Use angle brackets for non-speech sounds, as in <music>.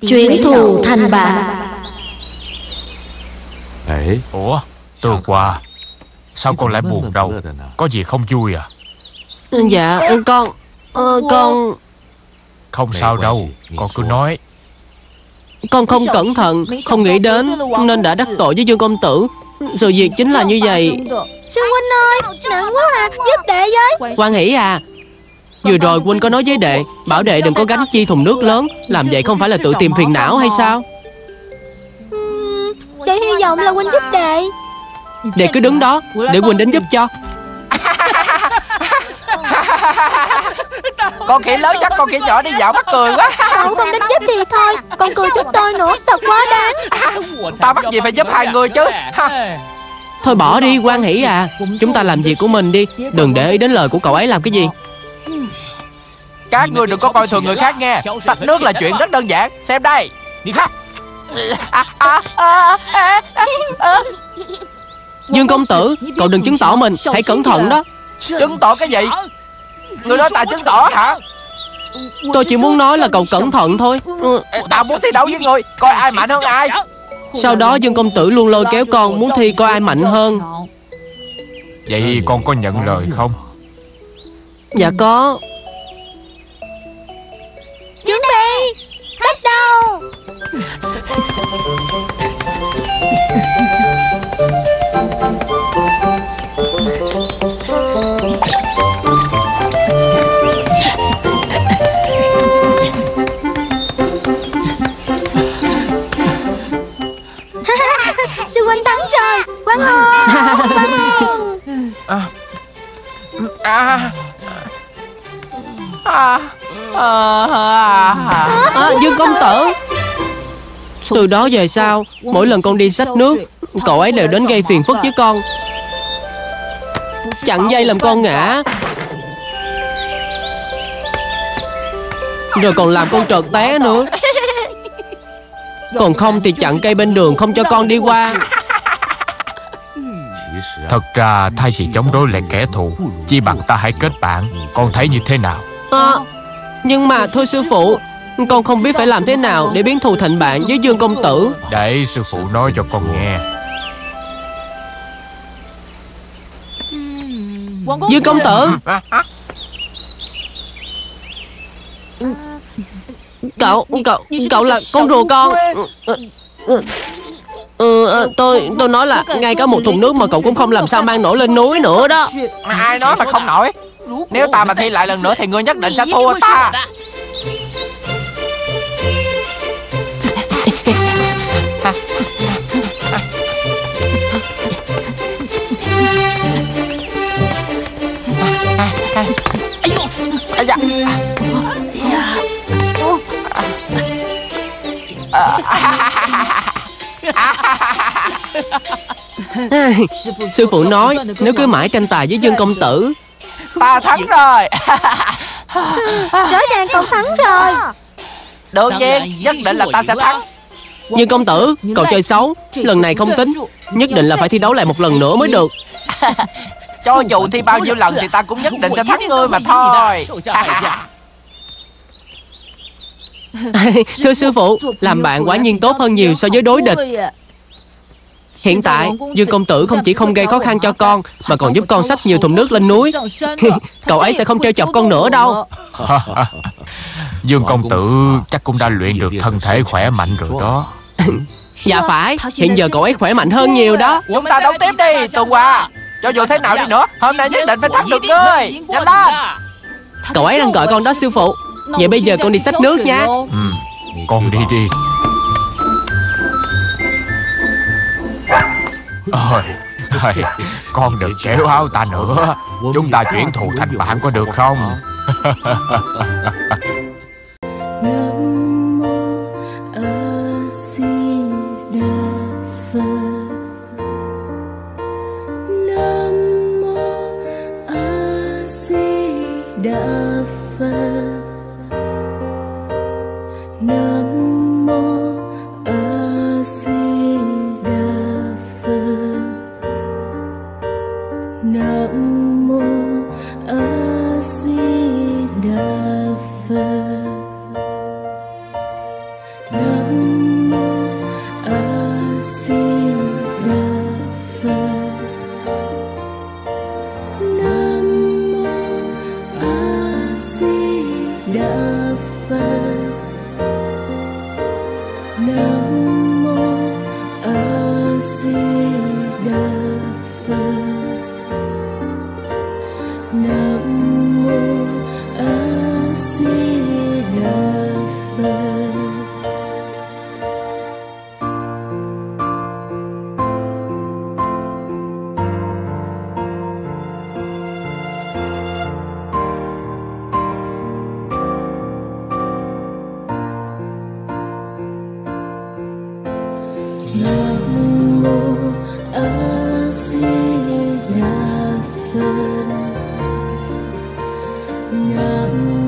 Chuyển thù thành bạn Ủa Tương Hoa Sao con lại buồn đâu Có gì không vui à? Dạ con ờ, Con Không sao đâu Con cứ nói. Con không cẩn thận Không nghĩ đến Nên đã đắc tội với Dương Công Tử. Sự việc chính là như vậy. Sư huynh ơi Nặng quá à Giúp đệ với. Quan hỷ à Vừa rồi huynh có nói với đệ Bảo đệ đừng có gánh chi thùng nước lớn Làm vậy không phải là tự tìm phiền não hay sao? Đệ hy vọng là huynh giúp đệ. Đệ cứ đứng đó Để huynh đến giúp cho. <laughs> Con khỉ lớn chắc con khỉ nhỏ đi dạo mắc cười quá. Cậu không đến giúp thì thôi Còn cười giúp tôi nữa Thật quá đáng. Ta mắc gì phải giúp hai người chứ? Ha. Thôi bỏ đi quan hỷ à Chúng ta làm việc của mình đi Đừng để ý đến lời của cậu ấy làm cái gì Các người đừng có coi thường người khác nghe Sạch nước là chuyện rất đơn giản. Xem đây. Ha. Dương công tử Cậu đừng chứng tỏ mình. Hãy cẩn thận đó. Chứng tỏ cái gì? Người nói ta chứng tỏ hả? Tôi chỉ muốn nói là cậu cẩn thận thôi. Ừ. Ta muốn thi đấu với người. Coi ai mạnh hơn ai? Sau đó Dương công tử luôn lôi kéo con Muốn thi coi ai mạnh hơn. Vậy con có nhận lời không? Dạ có Chuẩn bị Bắt đầu. <laughs> Sư huynh thắng rồi. Quán hồn Quán hồn à, à, à, à à, à, Dương công tử. Từ đó về sau Mỗi lần con đi xách nước Cậu ấy đều đến gây phiền phức với con. Chặn dây làm con ngã. Rồi còn làm con trượt té nữa. Còn không thì chặn cây bên đường Không cho con đi qua. Thật ra thay vì chống đối lại kẻ thù Chi bằng ta hãy kết bạn. Con thấy như thế nào? À, Nhưng mà thôi sư phụ Con không biết phải làm thế nào Để biến thù thành bạn với Dương công tử. Để sư phụ nói cho con nghe. Dương công tử. Cậu Cậu Cậu là con rùa con Ờ, tôi tôi nói là ngay cả một thùng nước mà cậu cũng không làm sao mang nổi lên núi nữa đó. Ai nói mà không nổi? Nếu ta mà thi lại lần nữa thì ngươi nhất định sẽ thua ta. <laughs> Sư phụ nói Nếu cứ mãi tranh tài với Dương công tử. Ta thắng rồi. <laughs> Rõ ràng cậu thắng rồi. Đương nhiên Nhất định là ta sẽ thắng. Dương công tử Cậu chơi xấu. Lần này không tính. Nhất định là phải thi đấu lại một lần nữa mới được. <laughs> Cho dù thi bao nhiêu lần Thì ta cũng nhất định sẽ thắng ngươi mà thôi. Thưa sư phụ Làm bạn quả nhiên tốt hơn nhiều so với đối địch Hiện tại Dương công tử không chỉ không gây khó khăn cho con Mà còn giúp con xách nhiều thùng nước lên núi. <laughs> Cậu ấy sẽ không trêu chọc con nữa đâu. <laughs> Dương công tử chắc cũng đã luyện được thân thể khỏe mạnh rồi đó. <laughs> Dạ phải Hiện giờ cậu ấy khỏe mạnh hơn nhiều đó. Chúng ta đấu tiếp đi Tuần Hoa Cho dù thế nào đi nữa. Hôm nay nhất định phải thắng được ngươi. Nhanh lên. Cậu ấy đang gọi con đó sư phụ. Vậy bây giờ con đi xách nước nha. Ừ, Con đi đi Ôi, ôi, à, con đừng kéo áo ta nữa. Chúng ta chuyển thù thành bạn có được không? <laughs> 让